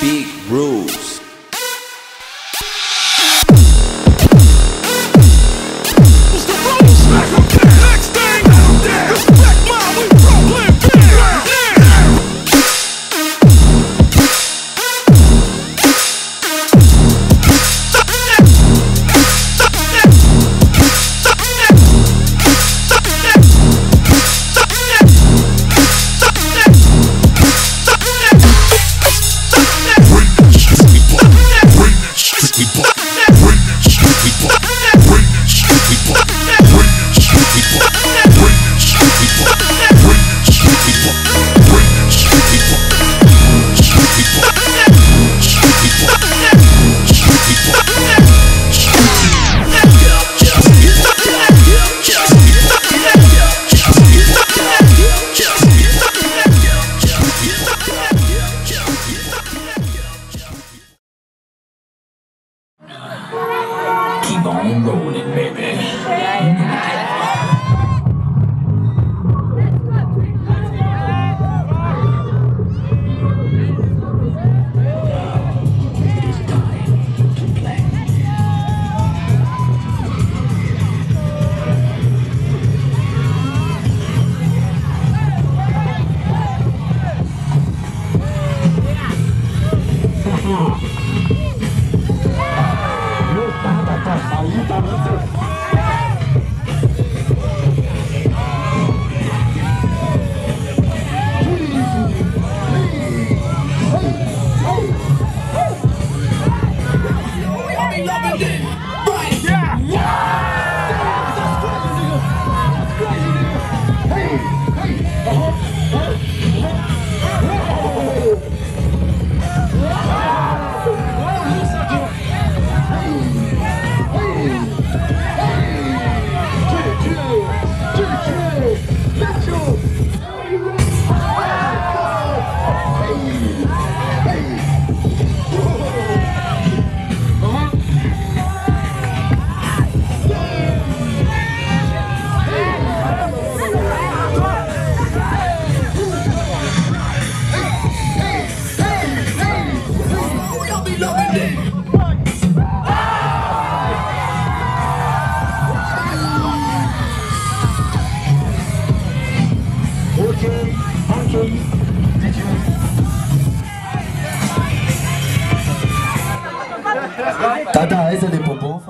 Big rules. Keep on rolling, baby. Work. Tata, ese le popó.